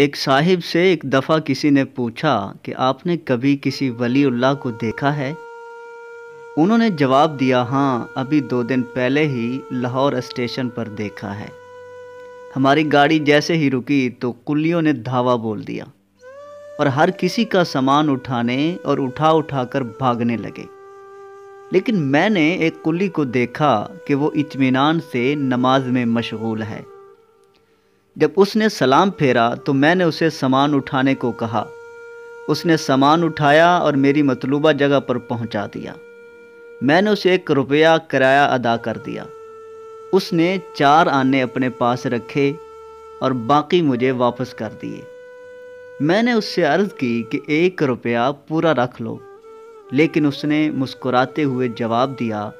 एक साहिब से एक दफ़ा किसी ने पूछा कि आपने कभी किसी वली को देखा है? उन्होंने जवाब दिया हाँ अभी दो दिन पहले ही लाहौर स्टेशन पर देखा है। हमारी गाड़ी जैसे ही रुकी तो कुल्लियों ने धावा बोल दिया और हर किसी का सामान उठाने और उठा उठा कर भागने लगे। लेकिन मैंने एक कुल्ली को देखा कि वो इत्मीनान से नमाज़ में मशगूल है। जब उसने सलाम फेरा तो मैंने उसे सामान उठाने को कहा। उसने सामान उठाया और मेरी मतलूबा जगह पर पहुँचा दिया। मैंने उसे एक रुपया किराया अदा कर दिया। उसने चार आने अपने पास रखे और बाकी मुझे वापस कर दिए। मैंने उससे अर्ज़ की कि एक रुपया पूरा रख लो, लेकिन उसने मुस्कुराते हुए जवाब दिया,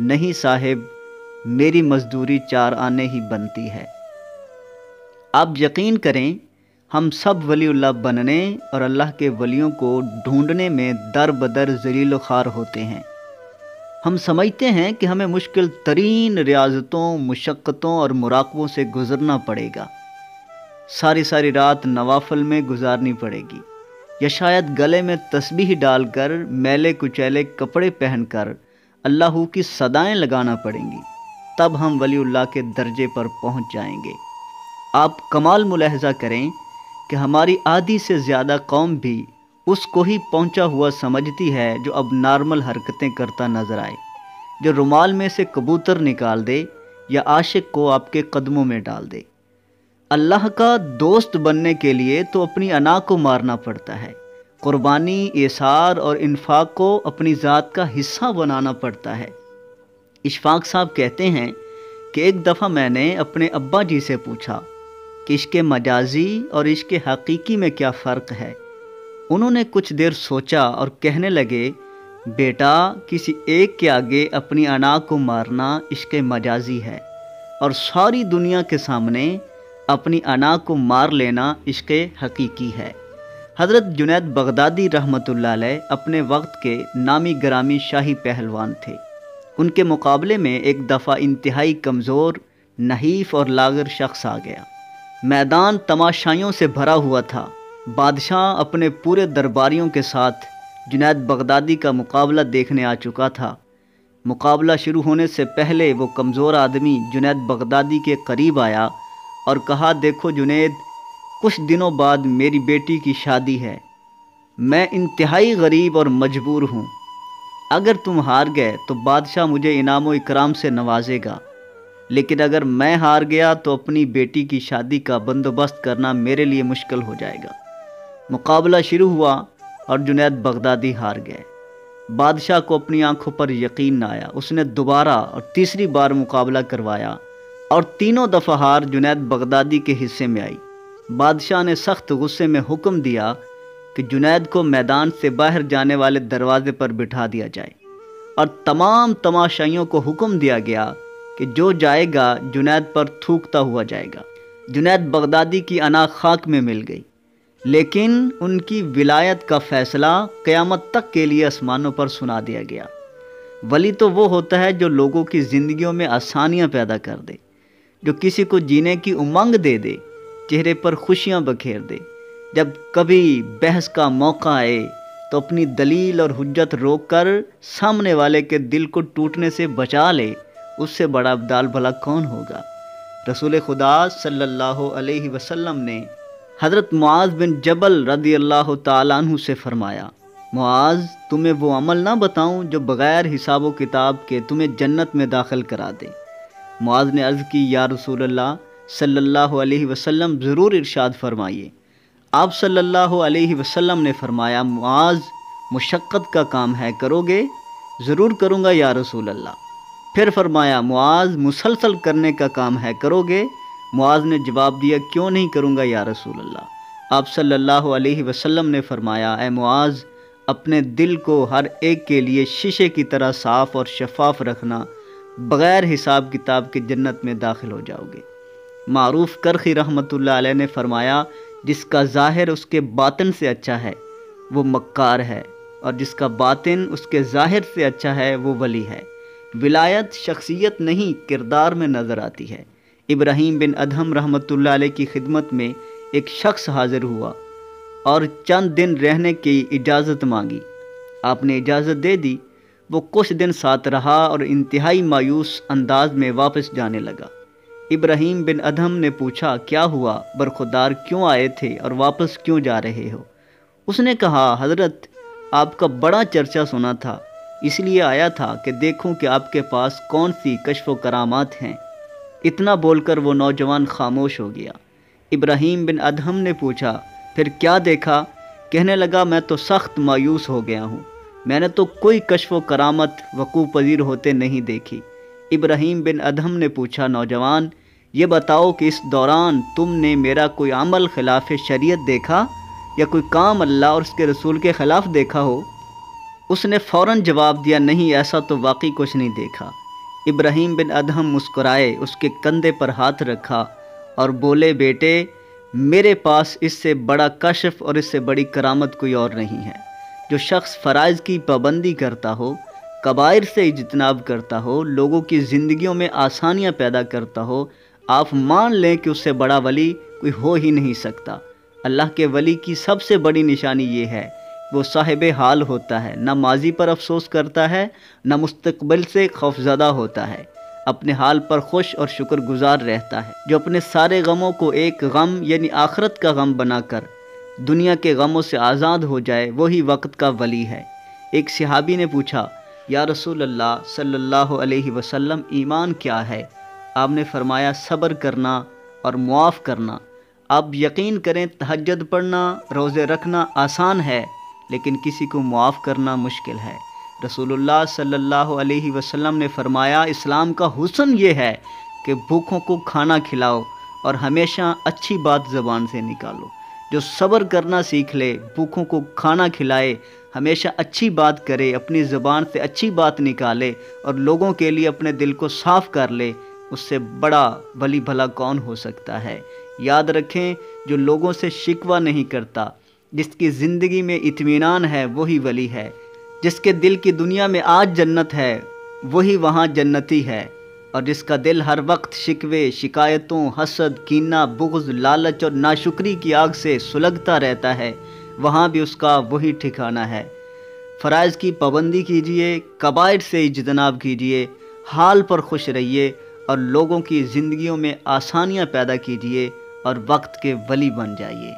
नहीं साहिब, मेरी मजदूरी चार आने ही बनती है। आप यकीन करें, हम सब वलीउल्लाह बनने और अल्लाह के वलियों को ढूँढने में दर बदर जलील खार होते हैं। हम समझते हैं कि हमें मुश्किल तरीन रियाजतों, मुशक्क़तों और मुराकबों से गुज़रना पड़ेगा। सारी सारी रात नवाफल में गुजारनी पड़ेगी। या शायद गले में तस्बीह डालकर मैले कुचैले कपड़े पहनकर अल्लाह की सदाएँ लगाना पड़ेंगी। तब हम वलीउल्लाह के दर्जे पर पहुँच जाएँगे। आप कमाल मुलहजा करें कि हमारी आधी से ज़्यादा कौम भी उसको ही पहुँचा हुआ समझती है जो अब नॉर्मल हरकतें करता नज़र आए, जो रुमाल में से कबूतर निकाल दे या आशिक को आपके कदमों में डाल दे। अल्लाह का दोस्त बनने के लिए तो अपनी अना को मारना पड़ता है। कुर्बानी, एसार और इन्फाक को अपनी ज़ात का हिस्सा बनाना पड़ता है। इशफाक साहब कहते हैं कि एक दफ़ा मैंने अपने अब्बा जी से पूछा कि इश्क मजाजी और इश्क हकीकी में क्या फ़र्क है। उन्होंने कुछ देर सोचा और कहने लगे, बेटा, किसी एक के आगे अपनी अना को मारना इश्क मजाजी है और सारी दुनिया के सामने अपनी अना को मार लेना इश्क हकीकी है। हज़रत जुनैद बगदादी रहमत अपने वक्त के नामी ग्रामी शाही पहलवान थे। उनके मुकाबले में एक दफ़ा इंतहाई कमज़ोर, नहीफ और लागर शख्स आ गया। मैदान तमाशाइयों से भरा हुआ था। बादशाह अपने पूरे दरबारियों के साथ जुनैद बगदादी का मुकाबला देखने आ चुका था। मुकाबला शुरू होने से पहले वो कमज़ोर आदमी जुनैद बगदादी के करीब आया और कहा, देखो जुनैद, कुछ दिनों बाद मेरी बेटी की शादी है। मैं इंतहाई गरीब और मजबूर हूँ। अगर तुम हार गए तो बादशाह मुझे इनाम इकराम से नवाजेगा। लेकिन अगर मैं हार गया तो अपनी बेटी की शादी का बंदोबस्त करना मेरे लिए मुश्किल हो जाएगा। मुकाबला शुरू हुआ और जुनैद बगदादी हार गए। बादशाह को अपनी आँखों पर यकीन न आया। उसने दोबारा और तीसरी बार मुकाबला करवाया और तीनों दफ़ा हार जुनैद बगदादी के हिस्से में आई। बादशाह ने सख्त गुस्से में हुक्म दिया कि जुनैद को मैदान से बाहर जाने वाले दरवाजे पर बिठा दिया जाए और तमाम तमाशाइयों को हुक्म दिया गया कि जो जाएगा, जुनैद पर थूकता हुआ जाएगा। जुनैद बगदादी की अना खाक में मिल गई। लेकिन उनकी विलायत का फ़ैसला क़यामत तक के लिए आसमानों पर सुना दिया गया। वली तो वो होता है जो लोगों की ज़िंदगियों में आसानियाँ पैदा कर दे, जो किसी को जीने की उमंग दे दे, चेहरे पर खुशियाँ बखेर दे। जब कभी बहस का मौका आए तो अपनी दलील और हुज्जत रोक कर सामने वाले के दिल को टूटने से बचा ले उससे बड़ा अब्दाल भला कौन होगा? रसूल खुदा सल्लल्लाहु अलैहि वसल्लम ने हज़रत मुआज बिन जबल रदी अल्लाह तु से फरमाया, मुआज, तुम्हें वो अमल ना बताऊँ जो बग़ैर हिसाब किताब के तुम्हें जन्नत में दाखिल करा दे। मुआज ने अर्ज़ की, या रसूल अल्लाह सल्लल्लाहु अलैहि वसल्लम, ज़रूर इरशाद फरमाइए। आप सल्लल्लाहु अलैहि वसल्लम ने फरमाया, मुआज, मुशक्क़त का काम है, करोगे? ज़रूर करूँगा, या रसूल अल्लाह फिर फरमाया, मुआज, मुसलसल करने का काम है, करोगे? मुआज ने जवाब दिया, क्यों नहीं करूँगा या रसूल अल्लाह आप सल्लल्लाहु अलैहि वसल्लम ने फरमाया ए मुआज, अपने दिल को हर एक के लिए शीशे की तरह साफ़ और शफाफ रखना, बग़ैर हिसाब किताब के जन्नत में दाखिल हो जाओगे। मारूफ़ करखी रहमत ने फरमाया, जिसका ज़ाहिर उसके बातन से अच्छा है, वो मक्कार है, और जिसका बातिन उसके ज़ाहिर से अच्छा है, वो वली है। विलायत शख्सियत नहीं किरदार में नज़र आती है। इब्राहिम बिन अदहम रहमत की खिदमत में एक शख्स हाजिर हुआ और चंद दिन रहने की इजाज़त मांगी। आपने इजाज़त दे दी, वो कुछ दिन साथ रहा और इंतहाई मायूस अंदाज में वापस जाने लगा। इब्राहिम बिन अधम ने पूछा, क्या हुआ? बरखुदार क्यों आए थे और वापस क्यों जा रहे हो? उसने कहा, हज़रत, आपका बड़ा चर्चा सुना था। इसलिए आया था कि देखूँ कि आपके पास कौन सी कशफ व करामात हैं। इतना बोलकर वो नौजवान खामोश हो गया। इब्राहिम बिन अदहम ने पूछा, फिर क्या देखा? कहने लगा, मैं तो सख्त मायूस हो गया हूँ। मैंने तो कोई कशफ करामत वकू पजीर होते नहीं देखी। इब्राहिम बिन अदहम ने पूछा, नौजवान, ये बताओ कि इस दौरान तुमने मेरा कोई अमल खिलाफ शरीयत देखा? या कोई काम अल्लाह और उसके रसूल के ख़िलाफ़ देखा हो? उसने फ़ौर जवाब दिया, नहीं, ऐसा तो वाकई कुछ नहीं देखा। इब्राहिम बिन अदहम मुस्कुराए, उसके कंधे पर हाथ रखा और बोले, बेटे, मेरे पास इससे बड़ा कशफ और इससे बड़ी करामत कोई और नहीं है। जो शख्स फ़राइज़ की पाबंदी करता हो कबायर से इजतनाब करता हो, लोगों की ज़िंदगियों में आसानियाँ पैदा करता हो, आप मान लें कि उससे बड़ा वली कोई हो ही नहीं सकता। अल्लाह के वली की सबसे बड़ी निशानी ये है वो साहिब हाल होता है। न माजी पर अफसोस करता है, न मुस्तकबिल से खौफजदा होता है। अपने हाल पर खुश और शुक्रगुजार रहता है, जो अपने सारे गमों को एक गम, यानी आखरत का गम बनाकर दुनिया के गमों से आज़ाद हो जाए, वही वक्त का वली है। एक सिहाबी ने पूछा, या रसूल अल्लाह सल्लल्लाहु अलैहि वसल्लम, ईमान क्या है? आपने फरमाया, सब्र करना और मुआफ़ करना। आप यकीन करें तहजद पढ़ना, रोज़े रखना आसान है। लेकिन किसी को मुआफ़ करना मुश्किल है। रसूलुल्लाह सल्लल्लाहु अलैहि वसल्लम ने फरमाया, इस्लाम का हुसन ये है कि भूखों को खाना खिलाओ और हमेशा अच्छी बात ज़बान से निकालो। जो सब्र करना सीख ले, भूखों को खाना खिलाए, हमेशा अच्छी बात करे, अपनी ज़बान से अच्छी बात निकाले और लोगों के लिए अपने दिल को साफ़ कर ले, उससे बड़ा भली भला कौन हो सकता है? याद रखें, जो लोगों से शिकवा नहीं करता जिसकी ज़िंदगी में इत्मीनान है, वही वली है। जिसके दिल की दुनिया में आज जन्नत है, वही वहाँ जन्नती है। और जिसका दिल हर वक्त शिकवे, शिकायतों, हसद, कीना, बुग्ज, लालच और नाशुक्री की आग से सुलगता रहता है, वहाँ भी उसका वही ठिकाना है। फ़राइज़ की पाबंदी कीजिए, कबाइड से इजतनाब कीजिए, हाल पर खुश रहिए और लोगों की ज़िंदगियों में आसानियाँ पैदा कीजिए और वक्त के वली बन जाइए।